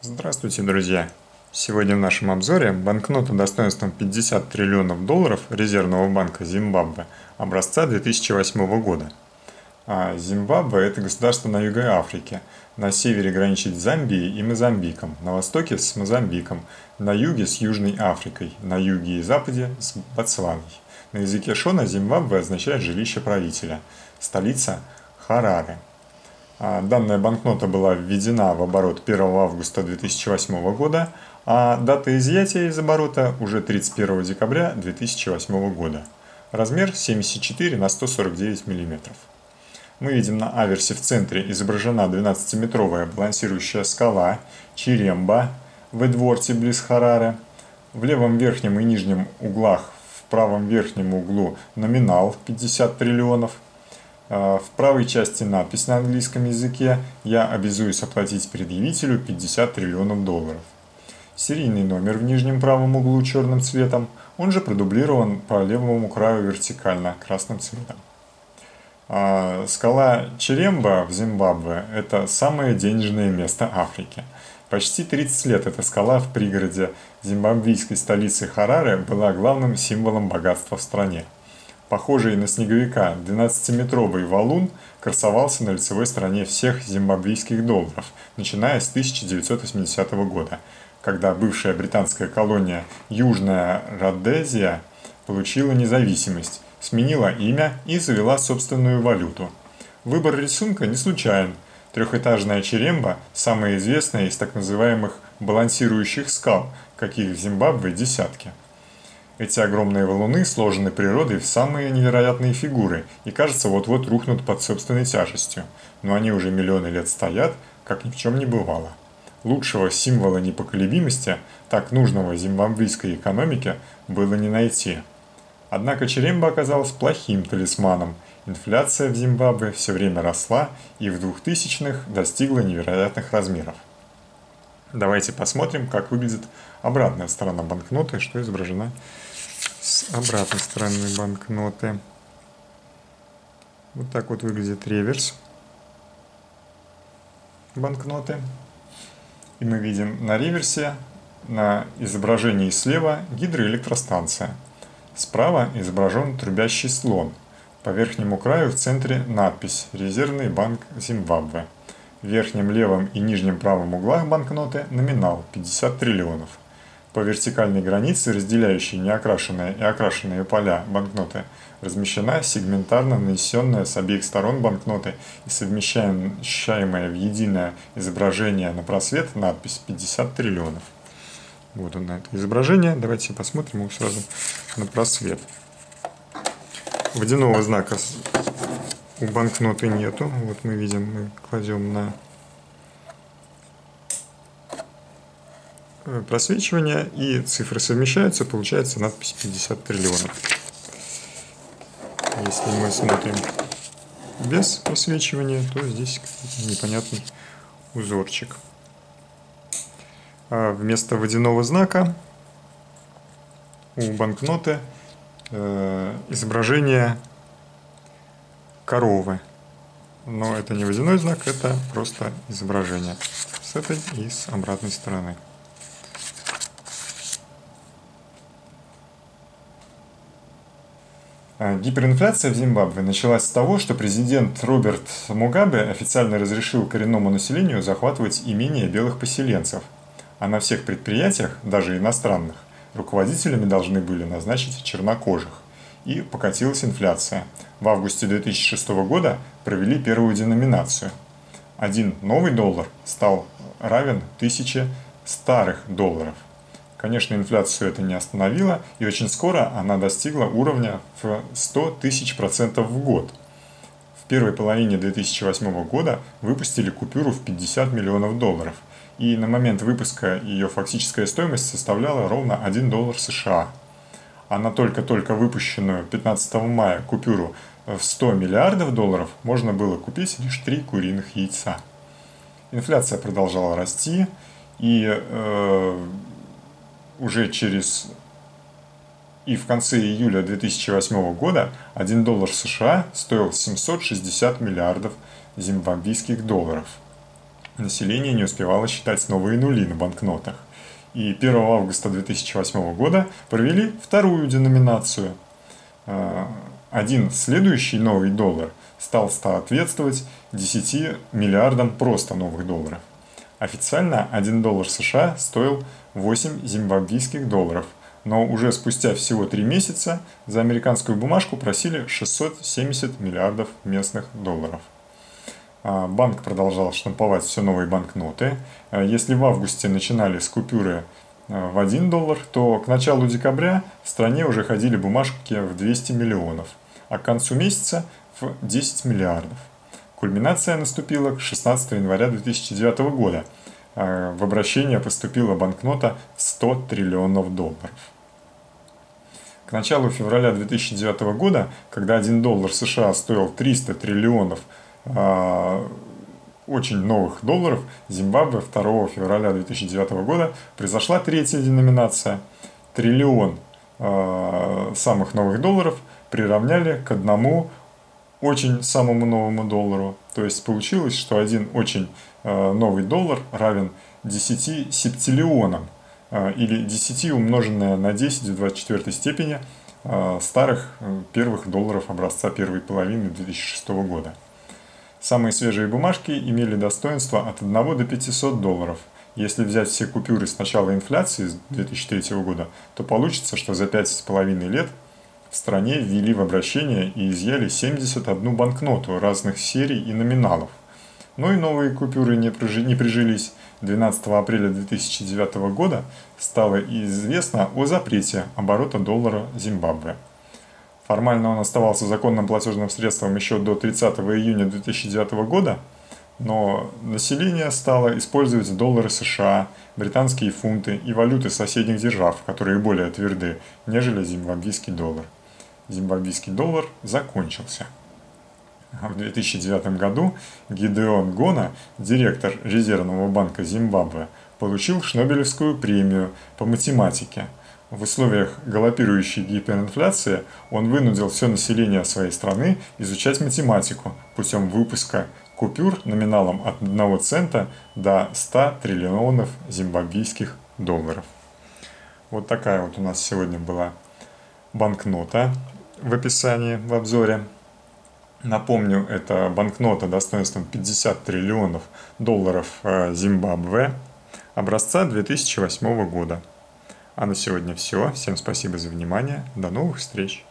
Здравствуйте, друзья! Сегодня в нашем обзоре банкнота достоинством 50 триллионов долларов Резервного банка Зимбабве образца 2008 года. А Зимбабве – это государство на юге Африки. На севере граничит с Замбией и Мозамбиком, на востоке – с Мозамбиком, на юге – с Южной Африкой, на юге и западе – с Ботсваной. На языке Шона Зимбабве означает «жилище правителя», столица – Хараре – данная банкнота была введена в оборот 1 августа 2008 года, а дата изъятия из оборота уже 31 декабря 2008 года. Размер 74 на 149 мм. Мы видим на аверсе в центре изображена 12-метровая балансирующая скала Чиремба в Эдворте близ Хараре. В левом верхнем и нижнем углах в правом верхнем углу номинал 50 триллионов – в правой части надпись на английском языке «Я обязуюсь оплатить предъявителю 50 триллионов долларов». Серийный номер в нижнем правом углу черным цветом, он же продублирован по левому краю вертикально красным цветом. А, скала Черемба в Зимбабве – это самое денежное место Африки. Почти 30 лет эта скала в пригороде зимбабвийской столицы Хараре была главным символом богатства в стране – Похожий на снеговика 12-метровый валун красовался на лицевой стороне всех зимбабвийских долларов, начиная с 1980 года, когда бывшая британская колония Южная Родезия получила независимость, сменила имя и завела собственную валюту. Выбор рисунка не случайен. Трехэтажная черемба – самая известная из так называемых балансирующих скал, каких в Зимбабве десятки. Эти огромные валуны сложены природой в самые невероятные фигуры и, кажется, вот-вот рухнут под собственной тяжестью. Но они уже миллионы лет стоят, как ни в чем не бывало. Лучшего символа непоколебимости, так нужного зимбабвийской экономике, было не найти. Однако Черемба оказалась плохим талисманом. Инфляция в Зимбабве все время росла и в 2000-х достигла невероятных размеров. Давайте посмотрим, как выглядит обратная сторона банкноты, что изображено с обратной стороны банкноты. Вот так вот выглядит реверс банкноты. И мы видим на реверсе, на изображении слева гидроэлектростанция. Справа изображен трубящий слон. По верхнему краю в центре надпись «Резервный банк Зимбабве». В верхнем левом и нижнем правом углах банкноты номинал 50 триллионов – по вертикальной границе, разделяющей неокрашенные и окрашенные поля банкноты, размещена сегментарно нанесенная с обеих сторон банкноты и совмещаемая в единое изображение на просвет надпись 50 триллионов. Вот он это изображение. Давайте посмотрим его сразу на просвет. Водяного знака у банкноты нету. Вот мы видим, мы кладем на просвечивания и цифры совмещаются, получается надпись 50 триллионов. Если мы смотрим без просвечивания, то здесь непонятный узорчик. А вместо водяного знака у банкноты э, изображение коровы. Но это не водяной знак, это просто изображение с этой и с обратной стороны. Гиперинфляция в Зимбабве началась с того, что президент Роберт Мугабе официально разрешил коренному населению захватывать имения белых поселенцев, а на всех предприятиях, даже иностранных, руководителями должны были назначить чернокожих. И покатилась инфляция. В августе 2006 года провели первую деноминацию. Один новый доллар стал равен тысяче старых долларов. Конечно, инфляцию это не остановило, и очень скоро она достигла уровня в 100 тысяч процентов в год. В первой половине 2008 года выпустили купюру в 50 миллионов долларов, и на момент выпуска ее фактическая стоимость составляла ровно 1 доллар США. А на только-только выпущенную 15 мая купюру в 100 миллиардов долларов можно было купить лишь 3 куриных яйца. Инфляция продолжала расти, и э, уже через и в конце июля 2008 года 1 доллар США стоил 760 миллиардов зимбабвийских долларов. население не успевало считать новые нули на банкнотах. И 1 августа 2008 года провели вторую деноминацию. А, один следующий новый доллар стал соответствовать 10 миллиардам просто новых долларов. Официально 1 доллар США стоил 8 зимбабвийских долларов, но уже спустя всего 3 месяца за американскую бумажку просили 670 миллиардов местных долларов. А, банк продолжал штамповать все новые банкноты. А, если в августе начинали с купюры а, в 1 доллар, то к началу декабря в стране уже ходили бумажки в 200 миллионов, а к концу месяца в 10 миллиардов. Кульминация наступила к 16 января 2009 года. В обращение поступила банкнота в 100 триллионов долларов. К началу февраля 2009 года, когда 1 доллар США стоил 300 триллионов а, очень новых долларов Зимбабве 2 февраля 2009 года произошла третья деноминация. Триллион э, самых новых долларов приравняли к одному очень самому новому доллару. То есть получилось, что один очень э, новый доллар равен 10 септиллионам э, или 10 умноженное на 10 в 24 степени э, старых первых долларов образца первой половины 2006 года. Самые свежие бумажки имели достоинство от 1 до 500 долларов. Если взять все купюры с начала инфляции с 2003 года, то получится, что за 5,5 лет в стране ввели в обращение и изъяли 71 банкноту разных серий и номиналов. Но и новые купюры не, прижи, не прижились. 12 апреля 2009 года стало известно о запрете оборота доллара Зимбабве. Формально он оставался законным платежным средством еще до 30 июня 2009 года, но население стало использовать доллары США, британские фунты и валюты соседних держав, которые более тверды, нежели зимбабвийский доллар. Зимбабвийский доллар закончился. В 2009 году Гидеон Гона, директор Резервного банка Зимбабве, получил Шнобелевскую премию по математике – в условиях галопирующей гиперинфляции он вынудил все население своей страны изучать математику путем выпуска купюр номиналом от 1 цента до 100 триллионов зимбабвийских долларов. Вот такая вот у нас сегодня была банкнота в описании, в обзоре. Напомню, это банкнота достоинством 50 триллионов долларов э, Зимбабве образца 2008 года. А на сегодня все. Всем спасибо за внимание. До новых встреч.